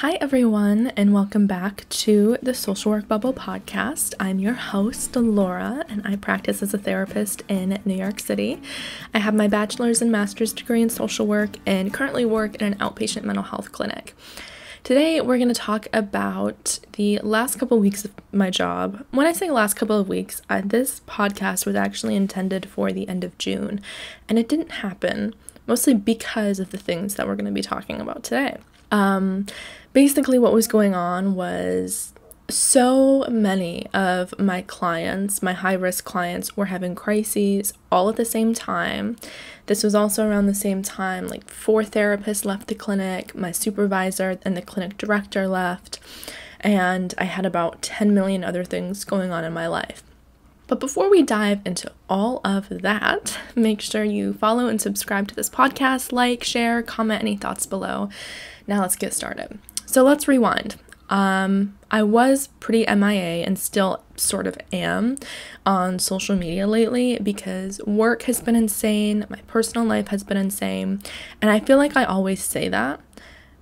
Hi, everyone, and welcome back to the Social Work Bubble podcast. I'm your host, Laura, and I practice as a therapist in New York City. I have my bachelor's and master's degree in social work and currently work in an outpatient mental health clinic. Today, we're going to talk about the last couple of weeks of my job. When I say last couple of weeks, I, this podcast was actually intended for the end of June, and it didn't happen, mostly because of the things that we're going to be talking about today. Um, basically, what was going on was so many of my clients, my high risk clients, were having crises all at the same time. This was also around the same time, like four therapists left the clinic, my supervisor and the clinic director left, and I had about 10 million other things going on in my life. But before we dive into all of that, make sure you follow and subscribe to this podcast, like, share, comment any thoughts below. Now let's get started. So let's rewind. Um, I was pretty MIA and still sort of am on social media lately because work has been insane, my personal life has been insane, and I feel like I always say that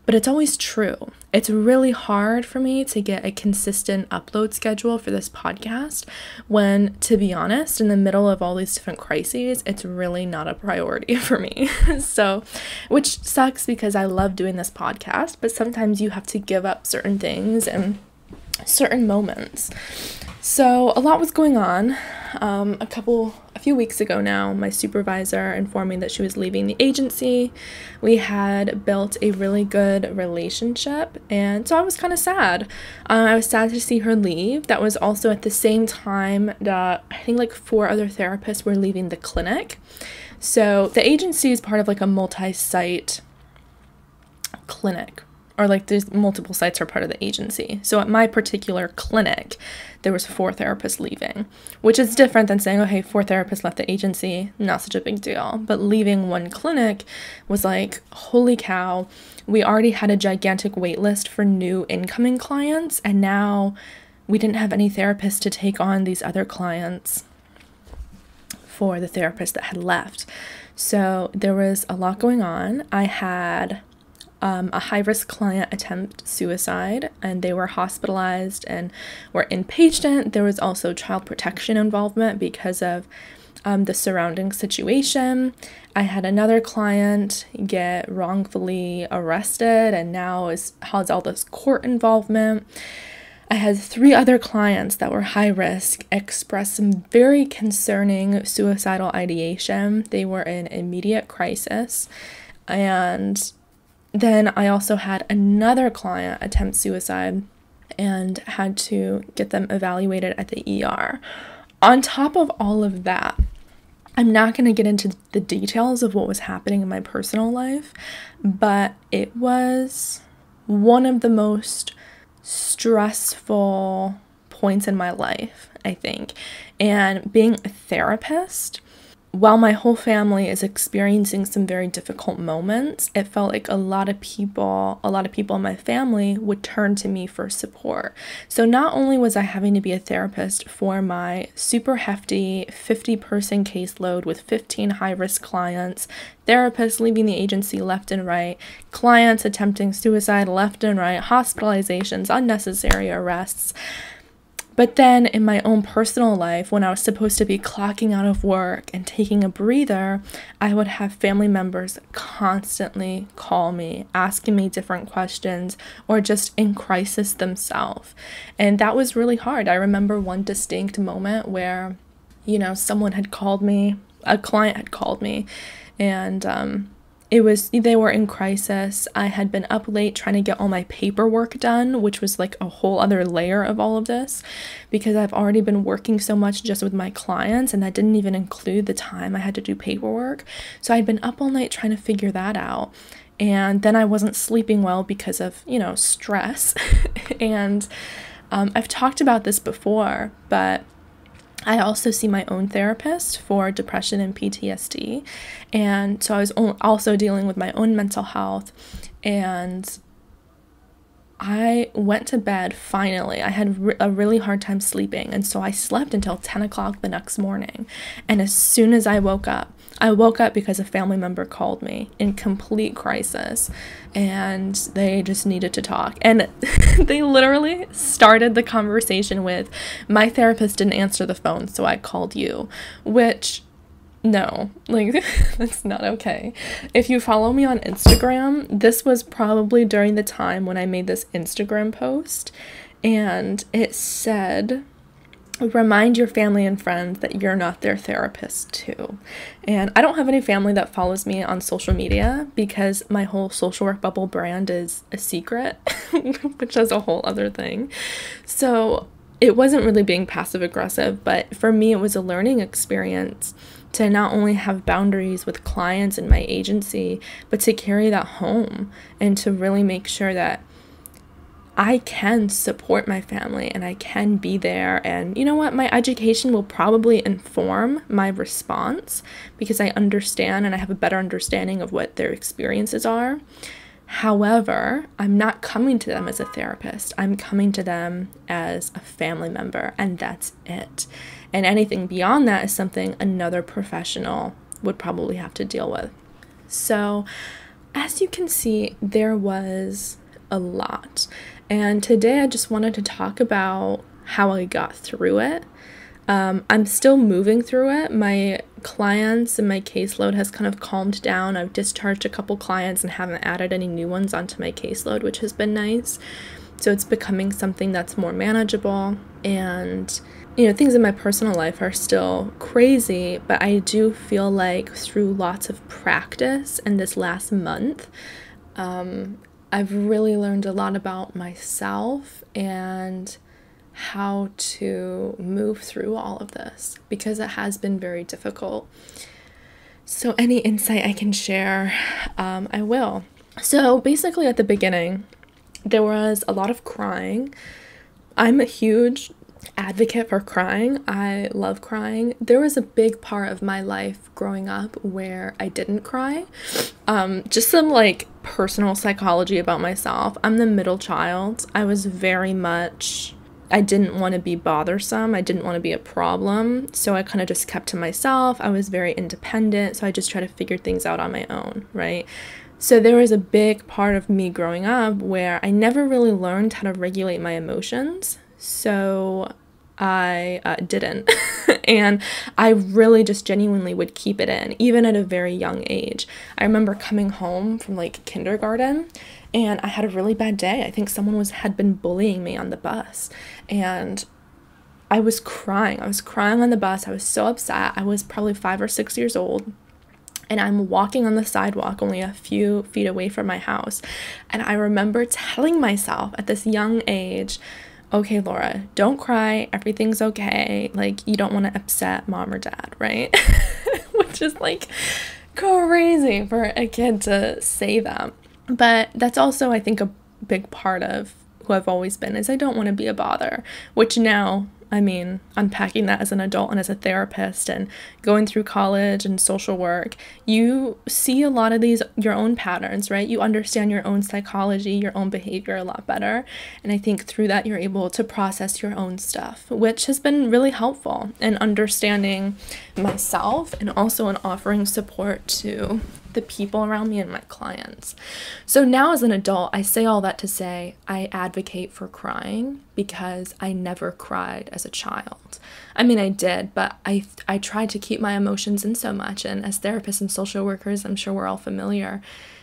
but it's always true. It's really hard for me to get a consistent upload schedule for this podcast when, to be honest, in the middle of all these different crises, it's really not a priority for me. so, which sucks because I love doing this podcast, but sometimes you have to give up certain things and certain moments. So, a lot was going on. Um, a couple, a few weeks ago now, my supervisor informed me that she was leaving the agency. We had built a really good relationship, and so I was kind of sad. Uh, I was sad to see her leave. That was also at the same time that I think like four other therapists were leaving the clinic. So, the agency is part of like a multi site clinic or like there's multiple sites are part of the agency. So at my particular clinic, there was four therapists leaving, which is different than saying, oh hey, four therapists left the agency, not such a big deal. But leaving one clinic was like, holy cow, we already had a gigantic wait list for new incoming clients, and now we didn't have any therapists to take on these other clients for the therapist that had left. So there was a lot going on. I had um, a high risk client attempt suicide and they were hospitalized and were inpatient. There was also child protection involvement because of um, the surrounding situation. I had another client get wrongfully arrested and now is has all this court involvement. I had three other clients that were high risk express some very concerning suicidal ideation. They were in immediate crisis and then I also had another client attempt suicide and had to get them evaluated at the ER. On top of all of that, I'm not going to get into the details of what was happening in my personal life, but it was one of the most stressful points in my life, I think. And being a therapist, while my whole family is experiencing some very difficult moments, it felt like a lot of people, a lot of people in my family would turn to me for support. So not only was I having to be a therapist for my super hefty 50 person caseload with 15 high risk clients, therapists leaving the agency left and right, clients attempting suicide left and right, hospitalizations, unnecessary arrests. But then in my own personal life, when I was supposed to be clocking out of work and taking a breather, I would have family members constantly call me, asking me different questions, or just in crisis themselves. And that was really hard. I remember one distinct moment where, you know, someone had called me, a client had called me, and, um, it was they were in crisis. I had been up late trying to get all my paperwork done, which was like a whole other layer of all of this because I've already been working so much just with my clients and that didn't even include the time I had to do paperwork. So I'd been up all night trying to figure that out. And then I wasn't sleeping well because of, you know, stress. and um, I've talked about this before, but I also see my own therapist for depression and PTSD. And so I was also dealing with my own mental health. And I went to bed finally. I had a really hard time sleeping, and so I slept until 10 o'clock the next morning. And as soon as I woke up, I woke up because a family member called me in complete crisis and they just needed to talk. And they literally started the conversation with, My therapist didn't answer the phone, so I called you, which no, like that's not okay. If you follow me on Instagram, this was probably during the time when I made this Instagram post, and it said, Remind your family and friends that you're not their therapist, too. And I don't have any family that follows me on social media because my whole social work bubble brand is a secret, which is a whole other thing. So it wasn't really being passive aggressive, but for me, it was a learning experience to not only have boundaries with clients in my agency, but to carry that home and to really make sure that I can support my family and I can be there. And you know what? My education will probably inform my response because I understand and I have a better understanding of what their experiences are. However, I'm not coming to them as a therapist. I'm coming to them as a family member, and that's it. And anything beyond that is something another professional would probably have to deal with. So, as you can see, there was a lot. And today I just wanted to talk about how I got through it um, I'm still moving through it. My clients and my caseload has kind of calmed down. I've discharged a couple clients and haven't added any new ones onto my caseload, which has been nice. So it's becoming something that's more manageable. And, you know, things in my personal life are still crazy, but I do feel like through lots of practice and this last month, um, I've really learned a lot about myself and how to move through all of this because it has been very difficult. So, any insight I can share, um, I will. So, basically, at the beginning, there was a lot of crying. I'm a huge advocate for crying. I love crying. There was a big part of my life growing up where I didn't cry. Um, just some like personal psychology about myself. I'm the middle child. I was very much I didn't want to be bothersome. I didn't want to be a problem. So I kind of just kept to myself. I was very independent. So I just tried to figure things out on my own, right? So there was a big part of me growing up where I never really learned how to regulate my emotions. So I uh, didn't. and I really just genuinely would keep it in, even at a very young age. I remember coming home from like kindergarten and I had a really bad day. I think someone was had been bullying me on the bus and I was crying. I was crying on the bus. I was so upset. I was probably 5 or 6 years old and I'm walking on the sidewalk only a few feet away from my house. And I remember telling myself at this young age, okay, Laura, don't cry. Everything's okay. Like, you don't want to upset mom or dad, right? Which is like crazy for a kid to say that. But that's also, I think, a big part of who I've always been is I don't want to be a bother, which now I mean, unpacking that as an adult and as a therapist and going through college and social work, you see a lot of these, your own patterns, right? You understand your own psychology, your own behavior a lot better. And I think through that, you're able to process your own stuff, which has been really helpful in understanding myself and also in offering support to the people around me and my clients. So now, as an adult, I say all that to say I advocate for crying because I never cried as a child. I mean, I did, but I, I tried to keep my emotions in so much. And as therapists and social workers, I'm sure we're all familiar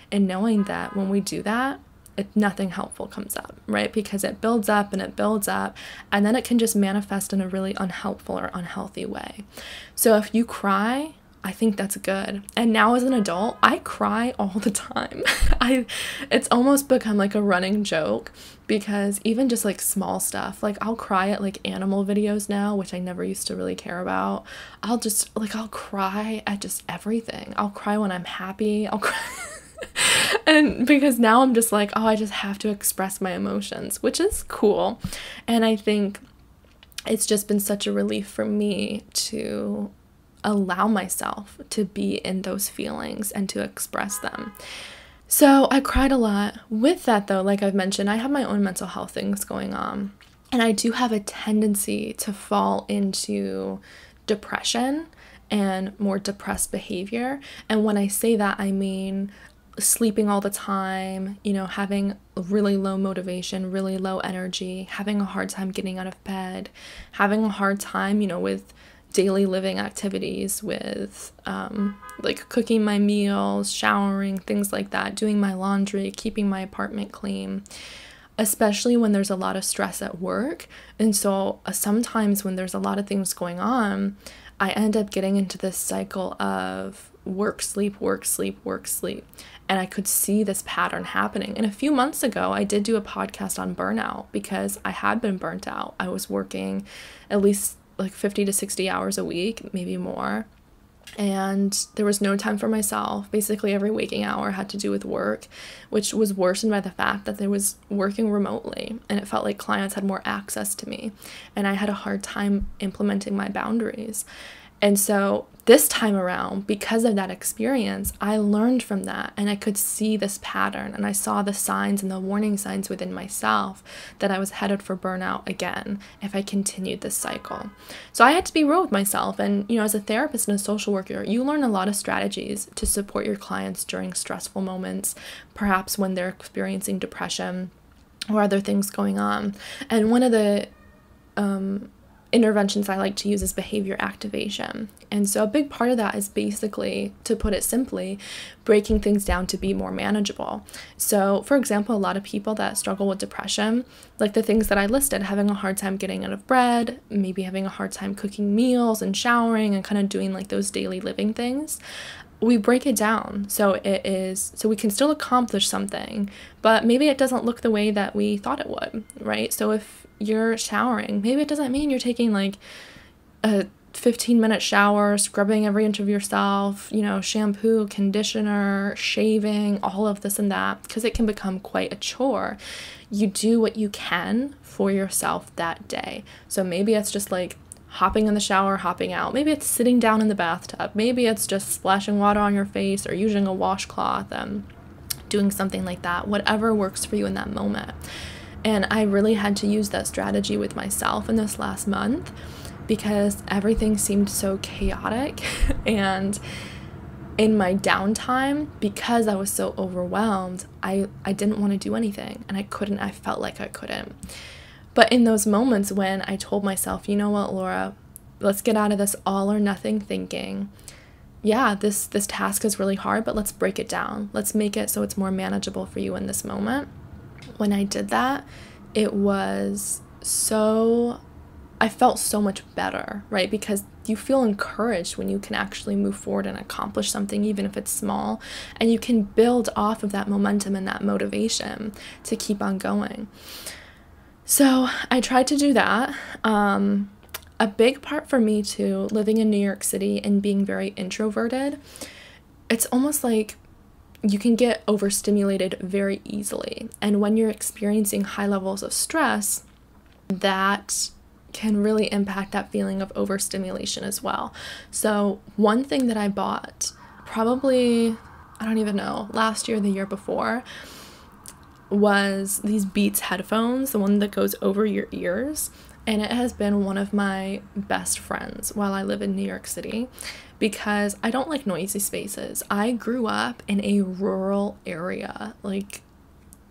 in knowing that when we do that, it, nothing helpful comes up, right? Because it builds up and it builds up, and then it can just manifest in a really unhelpful or unhealthy way. So if you cry, I think that's good. And now as an adult, I cry all the time. I it's almost become like a running joke because even just like small stuff, like I'll cry at like animal videos now, which I never used to really care about. I'll just like I'll cry at just everything. I'll cry when I'm happy. I'll cry and because now I'm just like, oh, I just have to express my emotions, which is cool. And I think it's just been such a relief for me to allow myself to be in those feelings and to express them. So I cried a lot. With that, though, like I've mentioned, I have my own mental health things going on. And I do have a tendency to fall into depression and more depressed behavior. And when I say that, I mean sleeping all the time, you know, having really low motivation, really low energy, having a hard time getting out of bed, having a hard time, you know, with daily living activities, with um, like cooking my meals, showering, things like that, doing my laundry, keeping my apartment clean. Especially when there's a lot of stress at work. And so uh, sometimes when there's a lot of things going on, I end up getting into this cycle of work, sleep, work, sleep, work, sleep. And I could see this pattern happening. And a few months ago, I did do a podcast on burnout because I had been burnt out. I was working at least like 50 to 60 hours a week, maybe more. And there was no time for myself. Basically, every waking hour had to do with work, which was worsened by the fact that I was working remotely and it felt like clients had more access to me. And I had a hard time implementing my boundaries. And so this time around, because of that experience, I learned from that and I could see this pattern and I saw the signs and the warning signs within myself that I was headed for burnout again if I continued this cycle. So I had to be real with myself. And, you know, as a therapist and a social worker, you learn a lot of strategies to support your clients during stressful moments, perhaps when they're experiencing depression or other things going on. And one of the um, interventions I like to use is behavior activation. And so a big part of that is basically, to put it simply, breaking things down to be more manageable. So, for example, a lot of people that struggle with depression, like the things that I listed, having a hard time getting out of bed, maybe having a hard time cooking meals and showering and kind of doing like those daily living things we break it down so it is so we can still accomplish something but maybe it doesn't look the way that we thought it would right so if you're showering. Maybe it doesn't mean you're taking like a 15 minute shower, scrubbing every inch of yourself, you know, shampoo, conditioner, shaving, all of this and that, because it can become quite a chore. You do what you can for yourself that day. So maybe it's just like hopping in the shower, hopping out. Maybe it's sitting down in the bathtub. Maybe it's just splashing water on your face or using a washcloth and doing something like that. Whatever works for you in that moment. And I really had to use that strategy with myself in this last month because everything seemed so chaotic. and in my downtime, because I was so overwhelmed, I, I didn't want to do anything and I couldn't, I felt like I couldn't. But in those moments when I told myself, you know what, Laura, let's get out of this all or nothing thinking. Yeah, this this task is really hard, but let's break it down. Let's make it so it's more manageable for you in this moment when I did that, it was so I felt so much better, right? Because you feel encouraged when you can actually move forward and accomplish something, even if it's small, and you can build off of that momentum and that motivation to keep on going. So I tried to do that. Um, a big part for me too, living in New York City and being very introverted, it's almost like you can get overstimulated very easily. And when you're experiencing high levels of stress, that can really impact that feeling of overstimulation as well. So, one thing that I bought probably, I don't even know, last year, the year before, was these Beats headphones, the one that goes over your ears. And it has been one of my best friends while I live in New York City because I don't like noisy spaces. I grew up in a rural area. Like,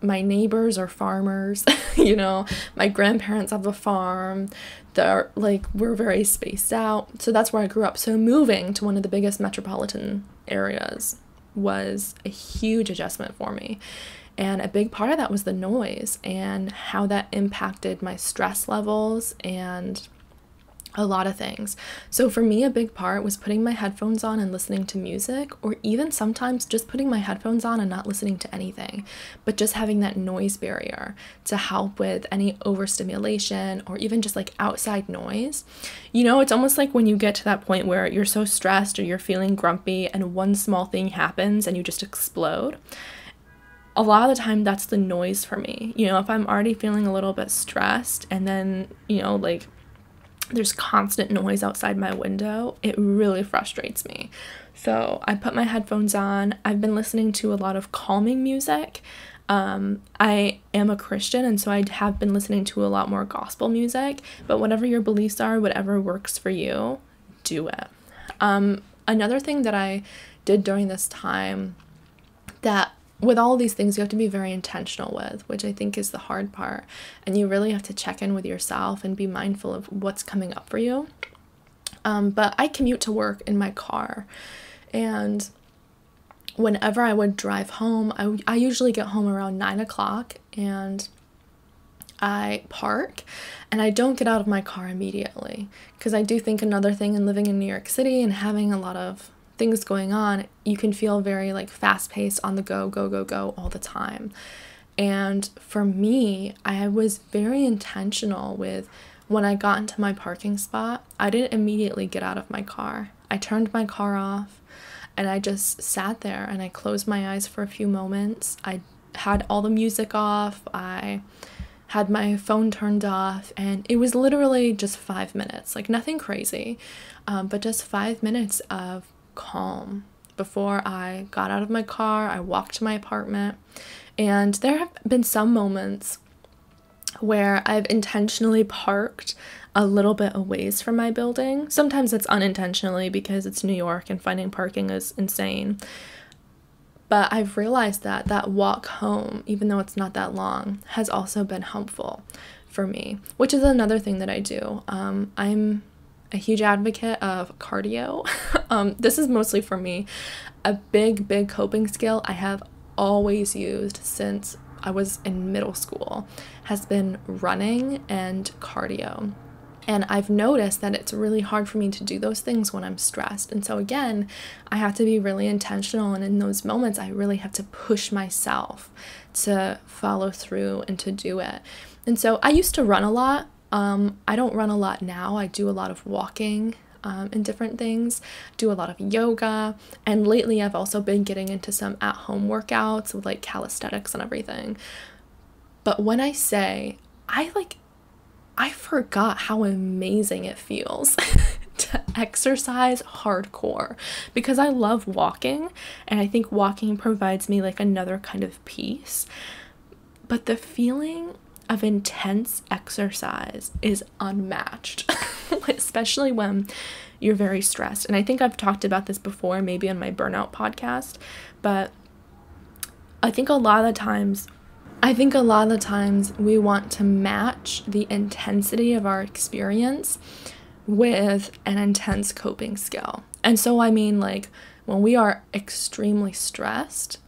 my neighbors are farmers, you know, my grandparents have a farm. They're like, we're very spaced out. So that's where I grew up. So moving to one of the biggest metropolitan areas was a huge adjustment for me. And a big part of that was the noise and how that impacted my stress levels and a lot of things. So for me, a big part was putting my headphones on and listening to music, or even sometimes just putting my headphones on and not listening to anything, but just having that noise barrier to help with any overstimulation or even just like outside noise. You know, it's almost like when you get to that point where you're so stressed or you're feeling grumpy and one small thing happens and you just explode a lot of the time that's the noise for me. You know, if I'm already feeling a little bit stressed and then, you know, like there's constant noise outside my window, it really frustrates me. So I put my headphones on. I've been listening to a lot of calming music. Um, I am a Christian, and so I have been listening to a lot more gospel music. But whatever your beliefs are, whatever works for you, do it. Um, another thing that I did during this time that with all these things you have to be very intentional with which i think is the hard part. And you really have to check in with yourself and be mindful of what's coming up for you. Um, but i commute to work in my car. And whenever i would drive home I, I usually get home around nine o'clock and I park and I don't get out of my car immediately. Because I do think another thing in living in New York City and having a lot of things going on, you can feel very like fast paced on the go, go, go, go all the time. And for me, I was very intentional with when I got into my parking spot, I didn't immediately get out of my car. I turned my car off and I just sat there and I closed my eyes for a few moments. I had all the music off. I had my phone turned off, and it was literally just five minutes like nothing crazy, um, but just five minutes of calm before I got out of my car. I walked to my apartment, and there have been some moments where I've intentionally parked a little bit away from my building. Sometimes it's unintentionally because it's New York and finding parking is insane. But I've realized that that walk home, even though it's not that long, has also been helpful for me, which is another thing that I do. Um, I'm a huge advocate of cardio. um, this is mostly for me. A big, big coping skill I have always used since I was in middle school has been running and cardio. And I've noticed that it's really hard for me to do those things when I'm stressed. And so, again, I have to be really intentional. And in those moments, I really have to push myself to follow through and to do it. And so, I used to run a lot. Um, I don't run a lot now. I do a lot of walking um, and different things, do a lot of yoga. And lately, I've also been getting into some at home workouts with like calisthenics and everything. But when I say I like I forgot how amazing it feels to exercise hardcore because I love walking and I think walking provides me like another kind of peace. But the feeling of intense exercise is unmatched, especially when you're very stressed. And I think I've talked about this before, maybe on my burnout podcast, but I think a lot of the times I think a lot of the times we want to match the intensity of our experience with an intense coping skill. And so, I mean, like, when we are extremely stressed,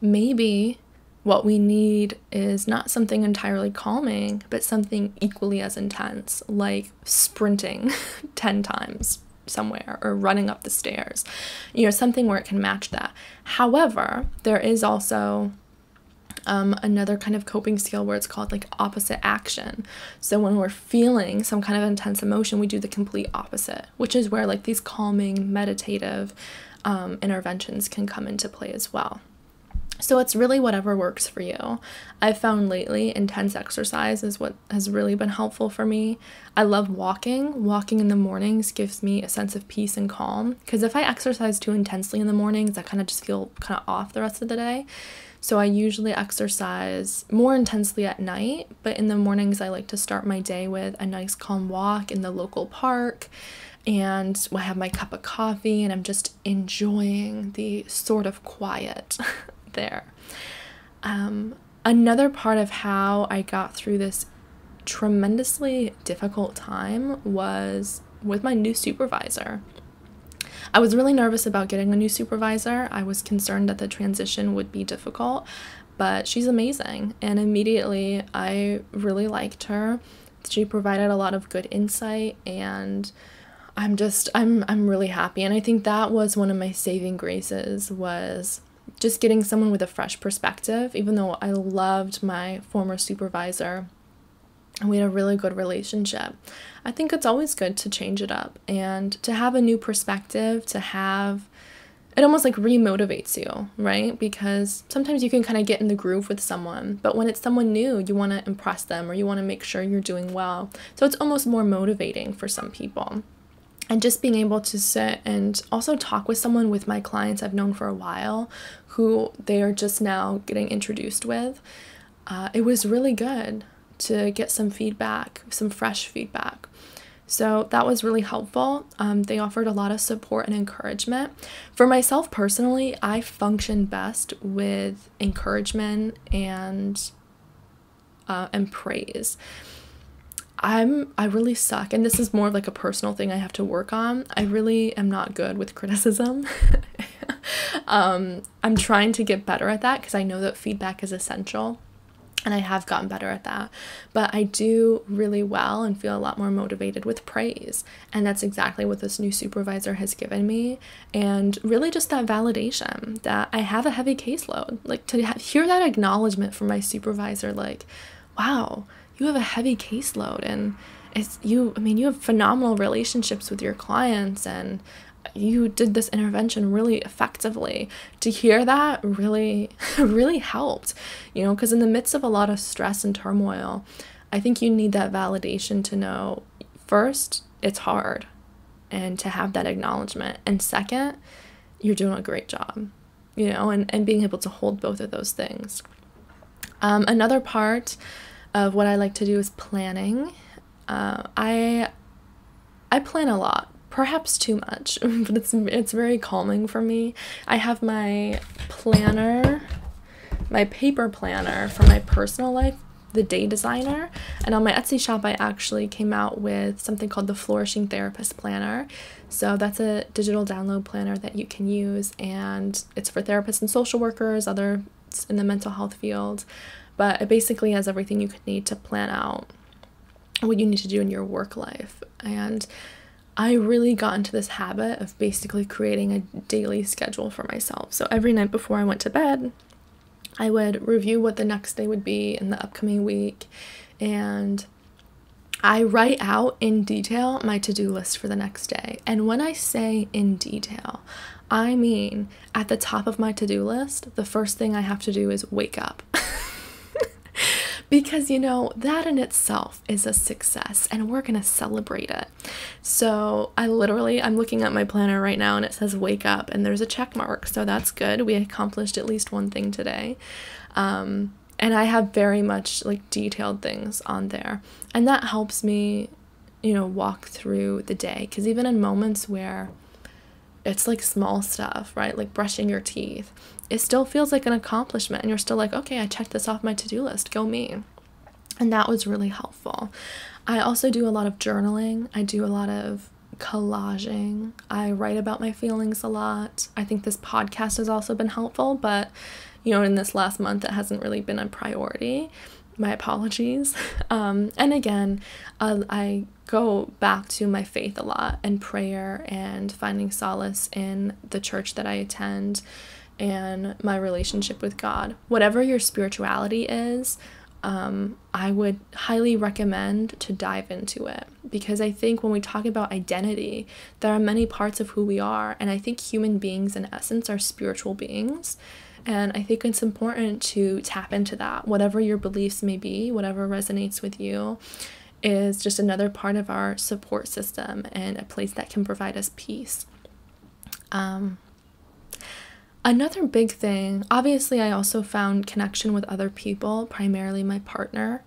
maybe what we need is not something entirely calming, but something equally as intense, like sprinting 10 times somewhere or running up the stairs. You know, something where it can match that. However, there is also um, another kind of coping skill where it's called like opposite action. So when we're feeling some kind of intense emotion, we do the complete opposite, which is where like these calming, meditative um, interventions can come into play as well. So it's really whatever works for you. I've found lately intense exercise is what has really been helpful for me. I love walking. Walking in the mornings gives me a sense of peace and calm because if I exercise too intensely in the mornings, I kind of just feel kind of off the rest of the day. So I usually exercise more intensely at night, but in the mornings, I like to start my day with a nice calm walk in the local park. And I have my cup of coffee, and I'm just enjoying the sort of quiet there. Um, another part of how I got through this tremendously difficult time was with my new supervisor. I was really nervous about getting a new supervisor. I was concerned that the transition would be difficult, but she's amazing. And immediately I really liked her. She provided a lot of good insight and I'm just I'm I'm really happy and I think that was one of my saving graces was just getting someone with a fresh perspective even though I loved my former supervisor and we had a really good relationship. I think it's always good to change it up and to have a new perspective, to have it almost like remotivates you, right? Because sometimes you can kind of get in the groove with someone, but when it's someone new, you want to impress them or you want to make sure you're doing well. So it's almost more motivating for some people. And just being able to sit and also talk with someone with my clients I've known for a while who they are just now getting introduced with, uh, it was really good to get some feedback, some fresh feedback. So that was really helpful. Um, they offered a lot of support and encouragement. For myself personally, I function best with encouragement and uh, and praise. I'm I really suck, and this is more of like a personal thing I have to work on. I really am not good with criticism. um, I'm trying to get better at that because I know that feedback is essential and I have gotten better at that. But I do really well and feel a lot more motivated with praise. And that's exactly what this new supervisor has given me. And really just that validation that I have a heavy caseload. Like to hear that acknowledgement from my supervisor, like, wow, you have a heavy caseload. And it's you, I mean, you have phenomenal relationships with your clients and you did this intervention really effectively. To hear that really, really helped, you know, because in the midst of a lot of stress and turmoil, I think you need that validation to know first, it's hard, and to have that acknowledgement. And second, you're doing a great job, you know, and, and being able to hold both of those things. Um, another part of what I like to do is planning. Uh, I I plan a lot perhaps too much, but it's it's very calming for me. I have my planner, my paper planner for my personal life, the day designer, and on my Etsy shop I actually came out with something called the Flourishing Therapist Planner. So that's a digital download planner that you can use and it's for therapists and social workers, others in the mental health field, but it basically has everything you could need to plan out what you need to do in your work life. And I really got into this habit of basically creating a daily schedule for myself. So every night before I went to bed, I would review what the next day would be in the upcoming week and I write out in detail my to do list for the next day. And when I say in detail, I mean at the top of my to do list, the first thing I have to do is wake up. Because you know that in itself is a success and we're going to celebrate it. So, I literally I'm looking at my planner right now and it says wake up and there's a check mark. So that's good. We accomplished at least one thing today. Um, and I have very much like detailed things on there. And that helps me, you know, walk through the day cuz even in moments where it's like small stuff, right? Like brushing your teeth it still feels like an accomplishment and you're still like, okay, I checked this off my to do list, go me. And that was really helpful. I also do a lot of journaling, I do a lot of collaging, I write about my feelings a lot. I think this podcast has also been helpful, but you know, in this last month, it hasn't really been a priority. My apologies. Um, and again, uh, I go back to my faith a lot and prayer and finding solace in the church that I attend and my relationship with God. Whatever your spirituality is, um, I would highly recommend to dive into it because I think when we talk about identity, there are many parts of who we are, and I think human beings, in essence, are spiritual beings. And I think it's important to tap into that. Whatever your beliefs may be, whatever resonates with you, is just another part of our support system and a place that can provide us peace. Um, Another big thing, obviously, I also found connection with other people, primarily my partner.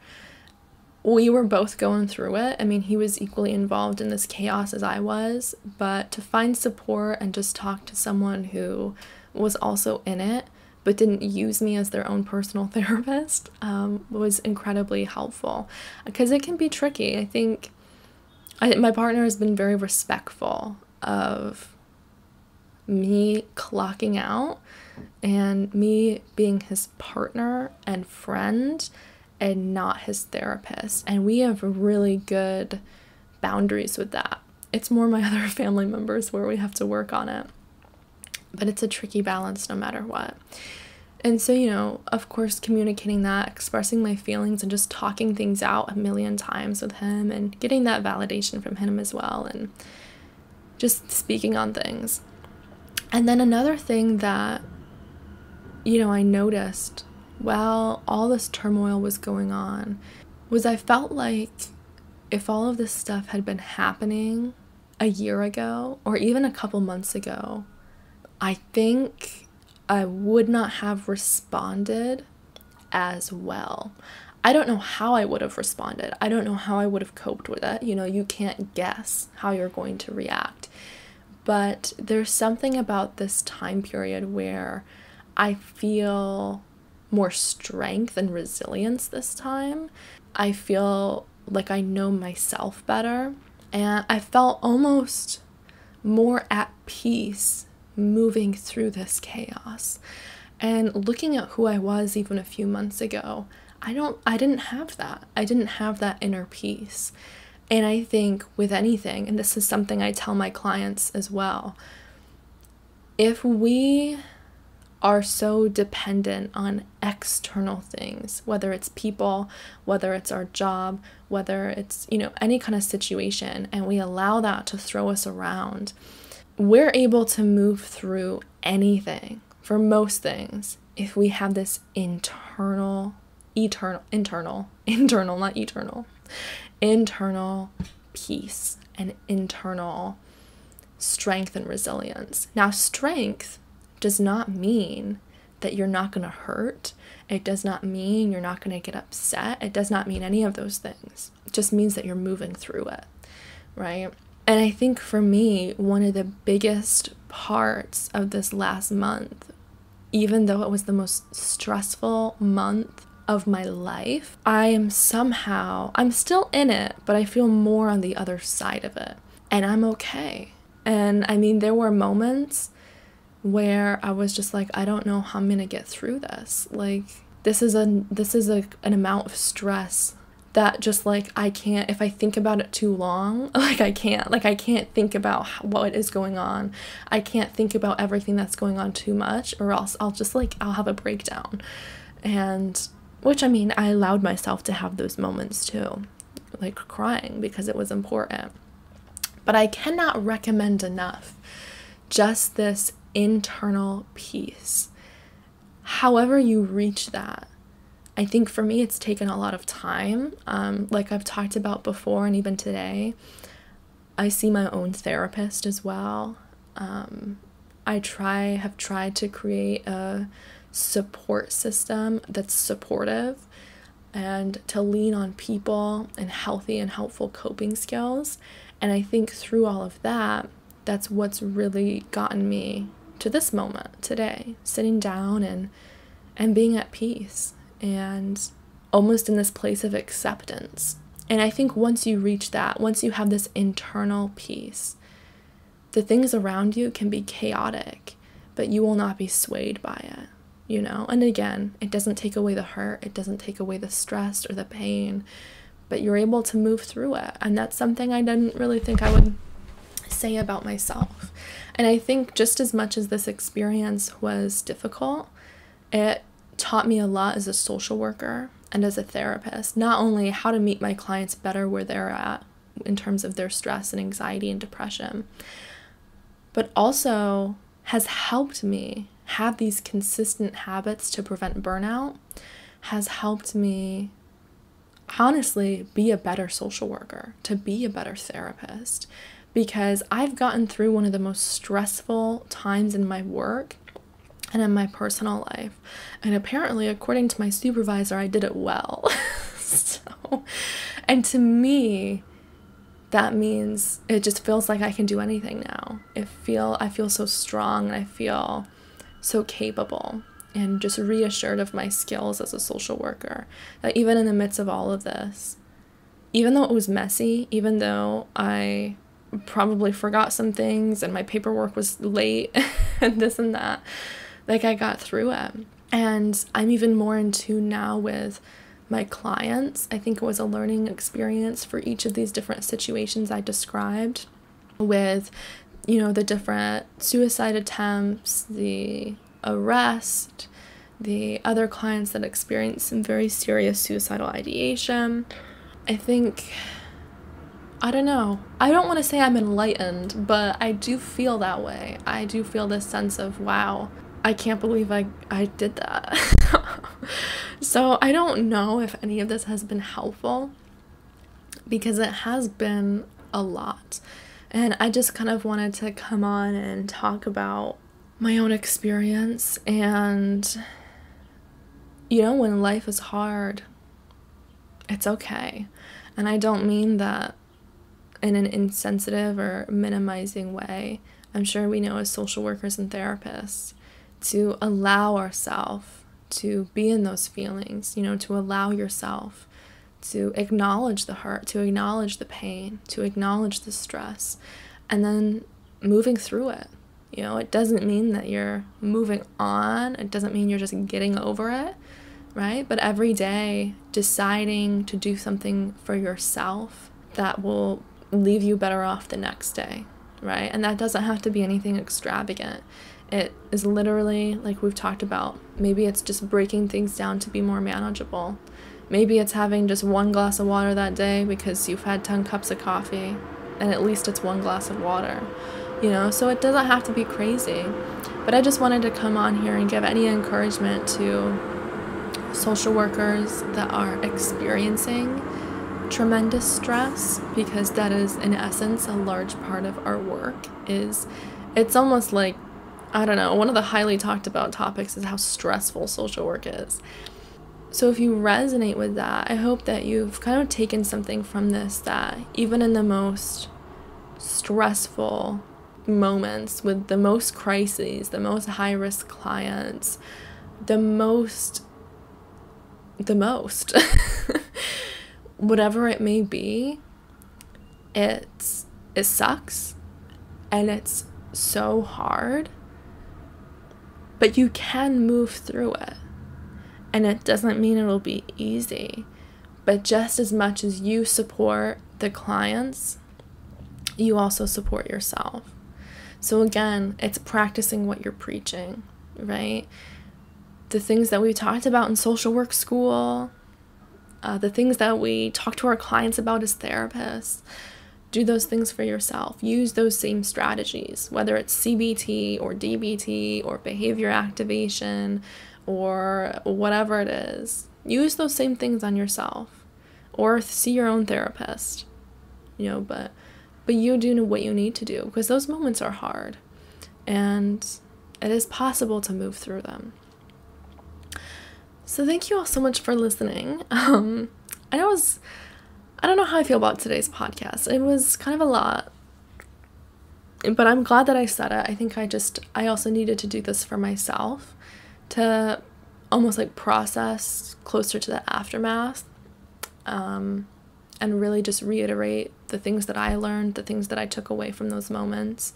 We were both going through it. I mean, he was equally involved in this chaos as I was, but to find support and just talk to someone who was also in it but didn't use me as their own personal therapist um, was incredibly helpful because it can be tricky. I think I, my partner has been very respectful of me clocking out and me being his partner and friend and not his therapist. And we have really good boundaries with that. It's more my other family members where we have to work on it. But it's a tricky balance no matter what. And so, you know, of course, communicating that, expressing my feelings, and just talking things out a million times with him and getting that validation from him as well, and just speaking on things And then another thing that, you know, I noticed while all this turmoil was going on was I felt like if all of this stuff had been happening a year ago or even a couple months ago, I think I would not have responded as well. I don't know how I would have responded. I don't know how I would have coped with it. You know, you can't guess how you're going to react. But there's something about this time period where I feel more strength and resilience this time. I feel like I know myself better. And I felt almost more at peace moving through this chaos. And looking at who I was even a few months ago, I don't I didn't have that. I didn't have that inner peace. And I think with anything, and this is something I tell my clients as well, if we are so dependent on external things, whether it's people, whether it's our job, whether it's, you know, any kind of situation, and we allow that to throw us around, we're able to move through anything for most things if we have this internal eternal internal internal not eternal internal peace and internal strength and resilience. Now strength does not mean that you're not going to hurt. It does not mean you're not going to get upset. It does not mean any of those things. It just means that you're moving through it right? And i think for me one of the biggest parts of this last month even though it was the most stressful month of my life, I am somehow, I'm still in it, but I feel more on the other side of it. And I'm okay. And I mean, there were moments where I was just like, I don't know how I'm gonna get through this. Like, this is a this is a, an amount of stress that just like I can't if I think about it too long like I can't like I can't think about what is going on I can't think about everything that's going on too much or else I'll just like I'll have a breakdown and which I mean I allowed myself to have those moments too like crying because it was important but I cannot recommend enough just this internal peace however you reach that I think for me, it's taken a lot of time. Um, like I've talked about before, and even today, I see my own therapist as well. Um, I try have tried to create a support system that's supportive and to lean on people and healthy and helpful coping skills. And I think through all of that, that's what's really gotten me to this moment today, sitting down and and being at peace and almost in this place of acceptance. And I think once you reach that, once you have this internal peace, the things around you can be chaotic, but you will not be swayed by it, you know? And again, it doesn't take away the hurt, it doesn't take away the stress or the pain, but you're able to move through it. And that's something I didn't really think I would say about myself. And I think just as much as this experience was difficult, it taught me a lot as a social worker and as a therapist. Not only how to meet my clients better where they're at in terms of their stress and anxiety and depression, but also has helped me have these consistent habits to prevent burnout, has helped me honestly be a better social worker, to be a better therapist, because I've gotten through one of the most stressful times in my work and in my personal life. And apparently, according to my supervisor, I did it well. so, and to me, that means it just feels like I can do anything now. It feel I feel so strong and I feel so capable and just reassured of my skills as a social worker. That even in the midst of all of this, even though it was messy, even though I probably forgot some things and my paperwork was late and this and that, like I got through it. And I'm even more in tune now with my clients. I think it was a learning experience for each of these different situations I described with, you know, the different suicide attempts, the arrest, the other clients that experienced some very serious suicidal ideation. I think I don't know. I don't want to say I'm enlightened, but I do feel that way. I do feel this sense of, wow, I can't believe I, I did that. so I don't know if any of this has been helpful because it has been a lot. And I just kind of wanted to come on and talk about my own experience and, you know, when life is hard, it's okay. And I don't mean that in an insensitive or minimizing way. I'm sure we know as social workers and therapists to allow ourselves to be in those feelings, you know, to allow yourself to acknowledge the hurt, to acknowledge the pain, to acknowledge the stress, and then moving through it. You know, it doesn't mean that you're moving on, it doesn't mean you're just getting over it, right? But every day, deciding to do something for yourself that will leave you better off the next day, right? And that doesn't have to be anything extravagant. It is literally, like we've talked about, maybe it's just breaking things down to be more manageable. Maybe it's having just one glass of water that day because you've had 10 cups of coffee and at least it's one glass of water, you know? So it doesn't have to be crazy. But I just wanted to come on here and give any encouragement to social workers that are experiencing tremendous stress because that is in essence a large part of our work is it's almost like I don't know, one of the highly talked about topics is how stressful social work is. So if you resonate with that, I hope that you've kind of taken something from this that even in the most stressful moments with the most crises, the most high risk clients, the most the most whatever it may be, it's it sucks and it's so hard. But you can move through it. And it doesn't mean it'll be easy. But just as much as you support the clients, you also support yourself. So again, it's practicing what you're preaching, right? The things that we talked about in social work school, uh, the things that we talk to our clients about as therapists. Do those things for yourself. Use those same strategies, whether it's CBT or DBT or behavior activation or whatever it is. Use those same things on yourself or see your own therapist. You know, but but you do know what you need to do because those moments are hard and it is possible to move through them. So thank you all so much for listening. Um, I know it was, I don't know how I feel about today's podcast. It was kind of a lot, but I'm glad that I said it. I think I just, I also needed to do this for myself to almost like process closer to the aftermath um, and really just reiterate the things that I learned, the things that I took away from those moments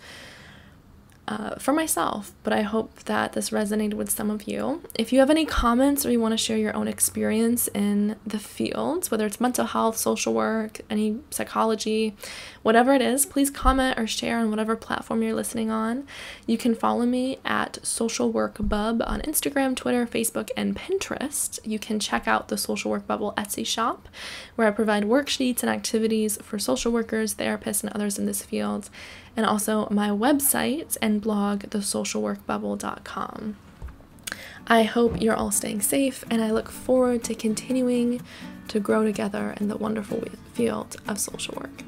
uh, for myself, but I hope that this resonated with some of you. If you have any comments or you want to share your own experience in the fields, whether it's mental health, social work, any psychology, whatever it is, please comment or share on whatever platform you're listening on. You can follow me at Social Work Bub on Instagram, Twitter, Facebook, and Pinterest. You can check out the Social Work Bubble Etsy shop, where I provide worksheets and activities for social workers, therapists, and others in this field and also my website and blog, thesocialworkbubble.com. I hope you're all staying safe, and I look forward to continuing to grow together in the wonderful field of social work.